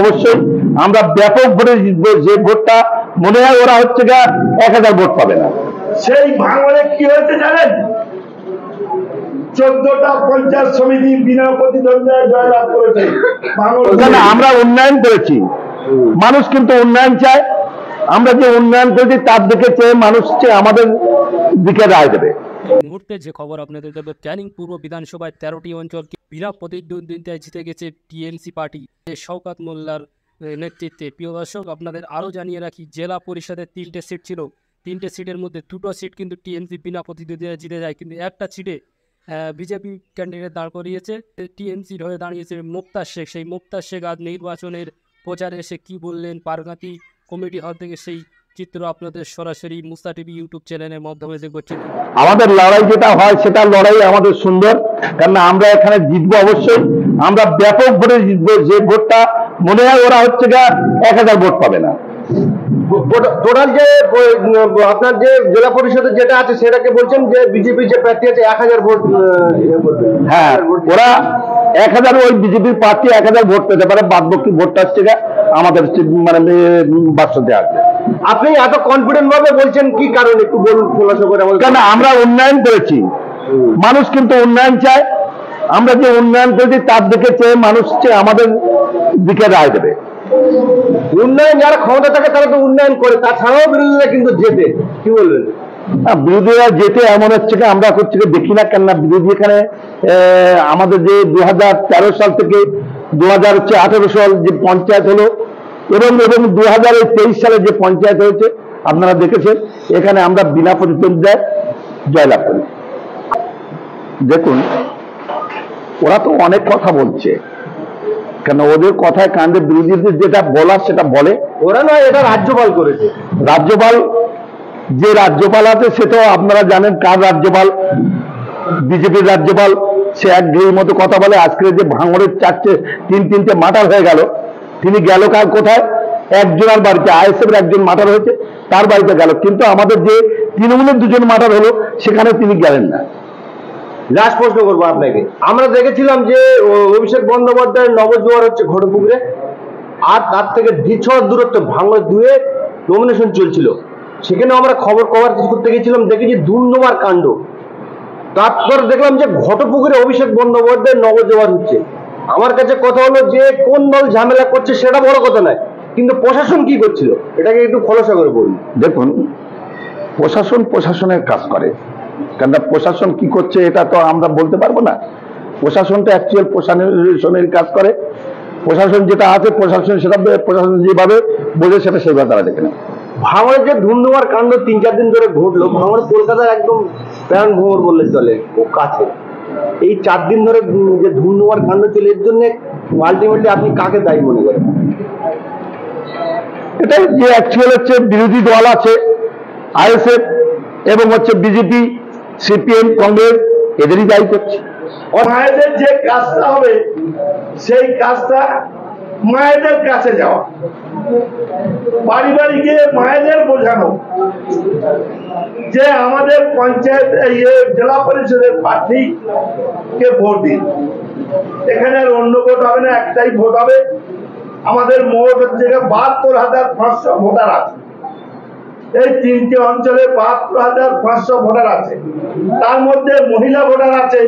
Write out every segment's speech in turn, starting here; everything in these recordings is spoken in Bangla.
অবশ্যই আমরা ব্যাপক ভোটে জিতবো যে ভোটটা মনে হয় ওরা হচ্ছে গা এক হাজার ভোট পাবে না। সেই ভাঙড়ে কি হয়েছে জানেন? চোদ্দটা পঞ্চায়েত সমিতি বিনা প্রতিদ্বন্দ্বিতায় জয়লাভ করেছে। ওখানে আমরা উন্নয়ন করেছি। মানুষ কিন্তু উন্নয়ন চায়। আমরা যে উন্নয়ন করেছি তার দিকে চেয়ে মানুষ চেয়ে আমাদের দিকে রায় দেবে। মুহূর্তে যে খবর আপনাদের দেবে ক্যানিং পূর্ব বিধানসভায় তেরোটি অঞ্চলকে বিনা প্রতিদ্বন্দ্বিতায় জিতে গেছে টিএমসি পার্টি। শওকাত মোল্লার নেতৃত্বে। প্রিয় দর্শক, আপনাদের আরও জানিয়ে রাখি, জেলা পরিষদের তিনটে সিট ছিল। তিনটে সিটের মধ্যে দুটো সিট কিন্তু টিএমসি বিনা প্রতিদ্বন্দ্বিতায় জিতে যায়। কিন্তু একটা সিটে বিজেপি ক্যান্ডিডেট দাঁড় করিয়েছে। টিএমসির হয়ে দাঁড়িয়েছে মুক্তার শেখ। সেই মুক্তার শেখ আজ নির্বাচনের প্রচারে এসে কি বললেন পারগাতি কমিটি হল থেকে সেই চিত্র আপনাদের সরাসরি মুস্তা টিভি ইউটিউব চ্যানেলের মাধ্যমে দেখছেন আমাদের লড়াই যেটা হয় সেটা লড়াই আমাদের সুন্দর। কারণ আমরা এখানে জিতবো অবশ্যই। আমরা ব্যাপক ভোটে জিতবো। যে ভোটটা মনে হয় ওরা হচ্ছে গা এক হাজার ভোট পাবে না। টোটাল যে আপনার যে জেলা পরিষদের যেটা আছে সেটাকে বলছেন যে বিজেপি যে প্রার্থী আছে এক হাজার ভোট ইয়ে। হ্যাঁ ওরা এক হাজার ওই বিজেপির প্রার্থী এক হাজার ভোট পেতে পারে। বাদ বাকি ভোটটা হচ্ছে গা আমাদের মানে বাক্সতে আসবে। আপনি এত কনফিডেন্ট ভাবে বলছেন কি কারণ? একটু বলুন খোলাসা করে আমাদের কেন আমরা উন্নয়ন করেছি। মানুষ কিন্তু উন্নয়ন চায়। আমরা যে উন্নয়ন করেছি তার দিকে চেয়ে মানুষ চেয়ে আমাদের দিকে রায় দেবে। উন্নয়ন যারা ক্ষমতা থাকে তারা তো উন্নয়ন করে। তাছাড়াও বিরোধীরা কিন্তু জেতে। কি বলবেন? বিরোধীরা যেতে এমন হচ্ছে কি আমরা হচ্ছে দেখি না কেন বিরোধী এখানে আমাদের যে দু হাজার তেরো সাল থেকে দু হাজার হচ্ছে আঠেরো সাল যে পঞ্চায়েত হলো এবং এবং দু হাজার তেইশ সালে যে পঞ্চায়েত হয়েছে আপনারা দেখেছেন এখানে আমরা বিনা প্রতিদ্বন্দ্বিতায় জয়লাভ করি। দেখুন ওরা তো অনেক কথা বলছে। কেন ওদের কথায় কাণ্ডে বিরোধীদের যেটা বলার সেটা বলে। ওরা নয় এটা রাজ্যপাল করেছে। রাজ্যপাল যে রাজ্যপাল আছে সে তো আপনারা জানেন কার রাজ্যপাল? বিজেপির রাজ্যপাল সে এক মতো কথা বলে। আজকে যে ভাঙড়ের চারটে তিন তিনটে মাটার হয়ে গেল। তিনি গেল কার কোথায়? একজনের বাড়িতে। আইএসএফ এর একজন মাটার হয়েছে, তার বাড়িতে গেল। কিন্তু আমাদের যে তৃণমূলের দুজন মাটার হলো, সেখানে তিনি গেলেন না। লাস্ট প্রশ্ন করব আপনাকে। আমরা দেখেছিলাম যে অভিষেক বন্দ্যোপাধ্যায়ের নবজোয়ার হচ্ছে ঘটপুকুরে আর তার থেকে দ্বিছর দূরত্ব ভাঙড় ধুয়ে নমিনেশন চলছিল। সেখানে আমরা খবর কভার করতে গেছিলাম দেখেছি দুর্নমার কাণ্ড। তারপর দেখলাম যে, ঘটপুকুরে অভিষেক বন্দ্যোপাধ্যায়ের নবজোয়ার হচ্ছে। আমার কাছে কথা হলো যে কোন দল ঝামেলা করছে সেটা বড় কথা নয়। কিন্তু প্রশাসন কি করছিল? এটাকে একটু খোলসা করে বলুন। দেখুন প্রশাসন প্রশাসনের কাজ করে। কেন প্রশাসন কি করছে এটা তো আমরা বলতে পারব না। প্রশাসনটা অ্যাকচুয়াল প্রশাসনের কাজ করে। প্রশাসন যেটা আছে প্রশাসন সেটা প্রশাসন যেভাবে বোঝে সেটা সেভাবে তারা দেখে নেয়। ভাঙড়ের যে ধুন্ধুমার কাণ্ড তিন চার দিন ধরে ঘটলো ভাঙড় কলকাতার একদম প্রাণ ভ্রমর বললে চলে খুব কাছে। এই চার দিন ধরে যে ধুন্ধুমার কাণ্ড চলে এর জন্য আলটিমেটলি আপনি কাকে দায়ী মনে করেন? এটা যে অ্যাকচুয়াল হচ্ছে বিরোধী দল আছে আইএসএফ এবং হচ্ছে বিজেপি সিপিএম কংগ্রেস এদেরই দায়ী করছে। মায়েদের যে কাজটা হবে সেই কাজটা মায়েদের কাছে যাওয়া। বাড়ি বাড়ি গিয়ে মায়েদের বোঝানো। যে আমাদের পঞ্চায়েত এ, জেলা পরিষদের প্রার্থীকে ভোট দিন। এখানে আর অন্য ভোট হবে না একটাই ভোট হবে। আমাদের মোট হচ্ছে বাহাত্তর হাজার পাঁচশো ভোটার আছে। এই তিনটে অঞ্চলে বাহাত্তর হাজার পাঁচশো ভোটার আছে। তার মধ্যে মহিলা ভোটার আছে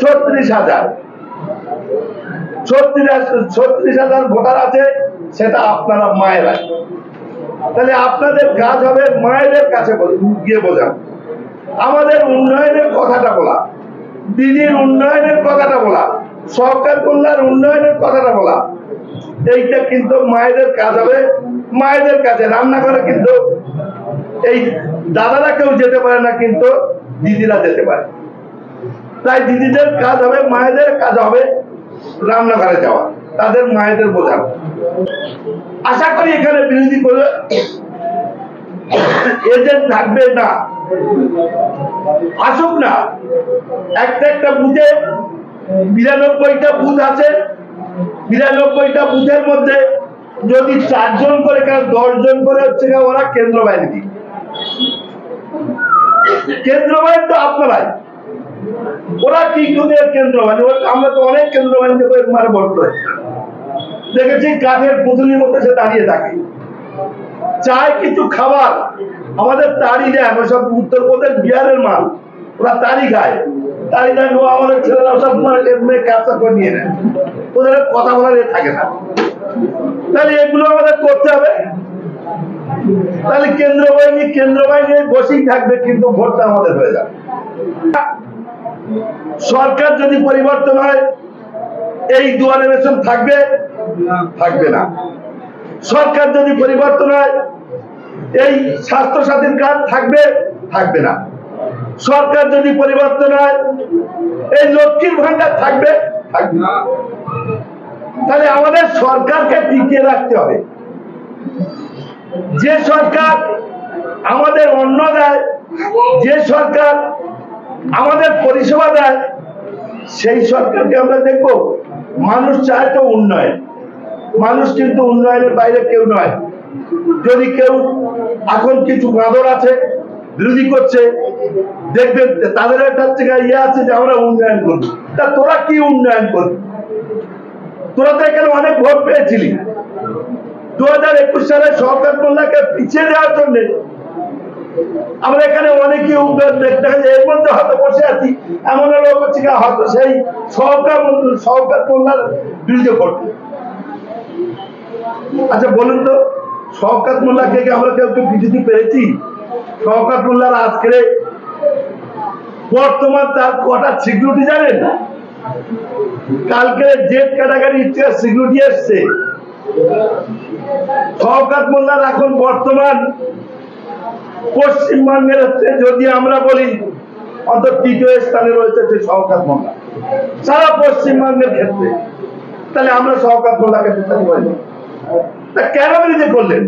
ছত্রিশ হাজার। ছত্রিশ হাজার ভোটার আছে, সেটা আপনারা মায়েরা তাহলে আপনাদের কাজ হবে মায়েদের কাছে গিয়ে বোঝান আমাদের উন্নয়নের কথাটা বলা। দিদির উন্নয়নের কথাটা বলা। সরকার কল্যাণ উন্নয়নের কথাটা বলা। এইটা কিন্তু মায়েদের কাজ হবে। মায়েদের কাছে রান্নাঘরে কিন্তু এই দাদারা কেউ যেতে পারে না, কিন্তু দিদিরা যেতে পারে। তাই দিদিদের কাজ হবে, মায়েদের কাজ হবে। রান্নাঘরে যাওয়া, তাদের মায়েদের বোঝানো আশা করি এখানে বিরোধী করে এজেন্ট থাকবে না। আসুক না, একটা একটা বুথে বিরানব্বইটা বুথ আছে। বিরানব্বইটা বুথের মধ্যে যদি চারজন করে দশজন করে হচ্ছে ওরা কেন্দ্র বাহিনী কেন্দ্র বাহিনী তো আপনারাই। ওরা কি করে কেন্দ্র ওরা- আমরা তো অনেক কেন্দ্র বাহিনীতে করে ভোট করেছি দেখেছি কাঠের পুতুলির মতো সে দাঁড়িয়ে থাকে। চায় কিছু খাবার। আমাদের তাড়ি দেয়, আমরা সব উত্তরপ্রদেশ, বিহারের মাল। ওরা তাড়ি খায়। তাড়ি ও আমাদের ছেলেরা সব মেয়ে ক্যাপচার করে নিয়ে নেয়। ওদের কথা বলার থাকে না। তাহলে এগুলো আমাদের করতে হবে। তাহলে কেন্দ্র বাহিনী কেন্দ্র বাহিনী বসেই থাকবে, কিন্তু ভোটটা আমাদের হয়ে যাবে। সরকার যদি পরিবর্তন হয়, এই দুয়ারে রেশন থাকবে? থাকবে না। সরকার যদি পরিবর্তন হয়, এই স্বাস্থ্য সাথীর কার্ড থাকবে? থাকবে না। সরকার যদি পরিবর্তন হয়, এই লক্ষ্মীর ভান্ডার থাকবে? থাকবে না। তাহলে আমাদের সরকারকে টিকিয়ে রাখতে হবে। যে সরকার আমাদের অন্ন দেয়, যে সরকার আমাদের পরিষেবা দেয়, সেই সরকারকে আমরা দেখব মানুষ চায় তো উন্নয়ন। মানুষ কিন্তু উন্নয়নের বাইরে কেউ নয়। যদি কেউ এখন কিছু বাঁদর আছে, বিরোধী করছে, দেখবেন তাদের একটা হচ্ছে গিয়ে ইয়ে আছে যে আমরা উন্নয়ন করব। তা তোরা কি উন্নয়ন করবি তোরা তো এখানে অনেক ভোট পেয়েছিলি। দু হাজার একুশ সালে সরকার মোল্লাকে পিছিয়ে দেওয়ার জন্য আমরা এখানে অনেকে এর মধ্যে হয়তো বসে আছি। এমন লোক হচ্ছে হয়তো সেই সরকার মোল্লার বিরুদ্ধে করতে আচ্ছা বলুন তো আমরা কেউ মোল্লার আজকে বর্তমান তার কটা সিকিউরিটি জানেন? কালকে জেট ক্যাটাগরি সিকিউরিটি এসছে। শওকাত মোল্লার এখন বর্তমান পশ্চিমবঙ্গের হচ্ছে যদি আমরা বলি, অন্তত তৃতীয় স্থানে রয়েছে যে শওকাত মোল্লা। সারা পশ্চিমবঙ্গের ক্ষেত্রে। তাহলে আমরা শওকাত মোল্লাকে পেছাতে পারি তা কেন বিরোধী করলেন?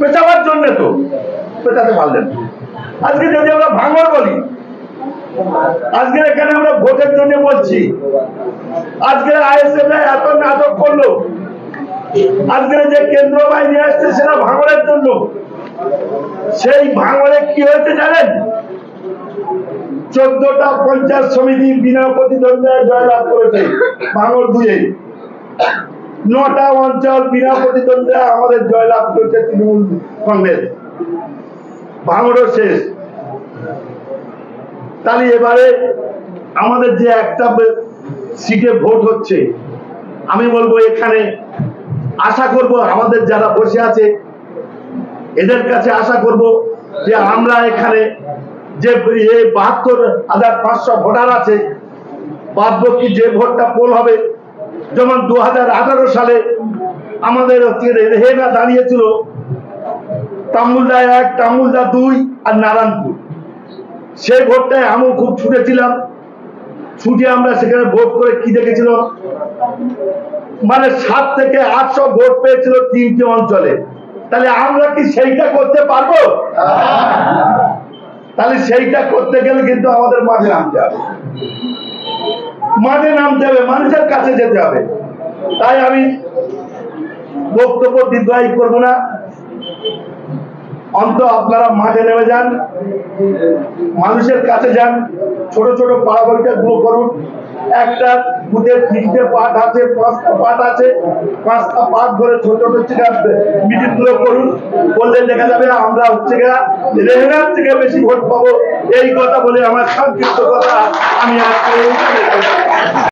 পেছাবার জন্য তো। পেছাতে পারলেন আজকে যদি আমরা ভাঙর বলি, আজকে এখানে আমরা ভোটের জন্য বলছি, আজকে আইএসএফ এত নাটক করল, আজকে যে কেন্দ্র বাহিনী আসছে সেটা ভাঙরের জন্য। সেই ভাঙরে কি হয়েছে জানেন? চোদ্দটা পঞ্চায়েত সমিতি বিনা প্রতিদ্বন্দ্বিতায় জয়লাভ করেছে ভাঙর দুয়ে নটা অঞ্চল বিনা প্রতিদ্বন্দ্বিতায় আমাদের জয়লাভ করেছে তৃণমূল কংগ্রেস। ভাঙরও শেষ। তাহলে এবারে আমাদের যে একটা সিটে ভোট হচ্ছে, আমি বলব এখানে আশা করব আমাদের যারা বসে আছে এদের কাছে আশা করব যে আমরা এখানে যে এই বাহাত্তর হাজার পাঁচশো ভোটার আছে বাদ বাকি যে ভোটটা পোল হবে, যেমন দু হাজার আঠারো সালে আমাদের রেহেনা দাঁড়িয়েছিল তামুলদা এক, তামুলদা দুই আর নারায়ণপুর। সেই ভোটটায় আমি খুব ছুটেছিলাম। ছুটে আমরা সেখানে ভোট করে কি দেখেছিলাম? মানে সাত থেকে আটশো ভোট পেয়েছিল তিনটি অঞ্চলে। তাহলে আমরা কি সেইটা করতে পারব? তাহলে সেইটা করতে গেলে কিন্তু আমাদের মাঠে নামতে হবে। মাঠে নামতে হবে, মানুষের কাছে যেতে হবে। তাই আমি বক্তব্য দীর্ঘায়ী করব না। অন্ত আপনারা মাঠে নেমে যান, মানুষের কাছে যান, ছোট ছোট পাড়া গুলো করুন। একটা বুথের তিনটে পাঠ আছে, পাঁচটা পাঠ আছে, পাঁচটা পাঠ ধরে ছোট ছোট মিটিংগুলো করুন, বললে দেখা যাবে আমরা হচ্ছে গা রেহেনার থেকে বেশি ভোট পাবো এই কথা বলে আমার সংক্ষিপ্ত কথা আমি আজকে।